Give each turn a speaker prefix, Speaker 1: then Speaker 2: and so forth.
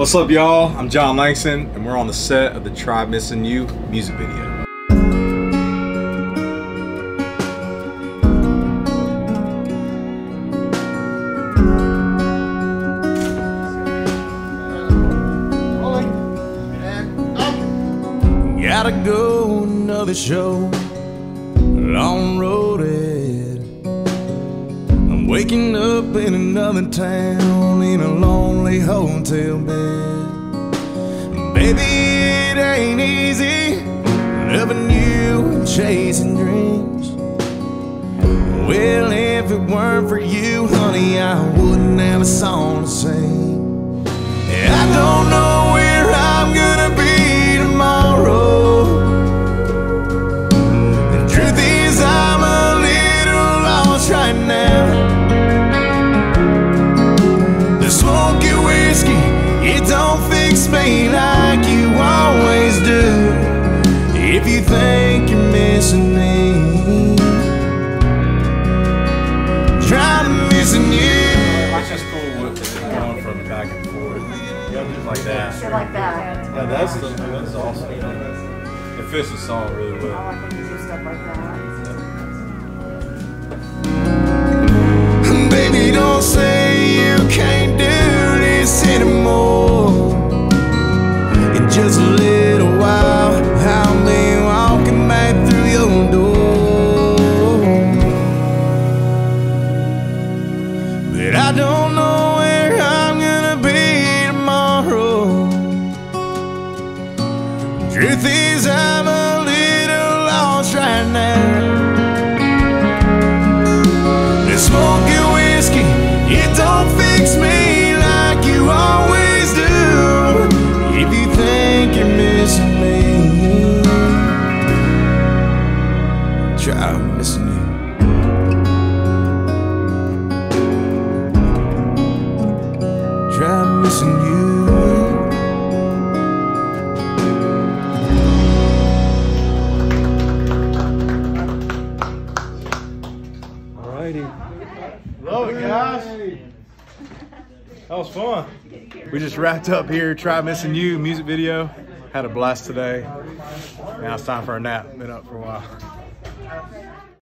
Speaker 1: What's up, y'all? I'm Jon Langston, and we're on the set of the Try Missing You music video.
Speaker 2: Gotta go another show. Long road waking up in another town in a lonely hotel bed. Baby, it ain't easy loving you and chasing dreams. Well, if it weren't for you, honey, I wouldn't have a song to sing. Don't fix me like you always do. If you think you're missing me, try missing you.
Speaker 1: It's just cool with going from back and forth. Like that.
Speaker 3: Shit like that.
Speaker 1: Yeah, that's, that's awesome. It fits the song really well
Speaker 3: I
Speaker 1: well.
Speaker 3: like when you do stuff like that.
Speaker 2: Baby, don't say Truth is, I'm a little lost right now. The smoky whiskey, it don't fix me like you always do. If you think you're missing me, try missing you. Try missing you.
Speaker 4: Love it, guys. That was fun. We just wrapped up here, Try Missing You music video. Had a blast today. Now it's time for a nap. Been up for a while.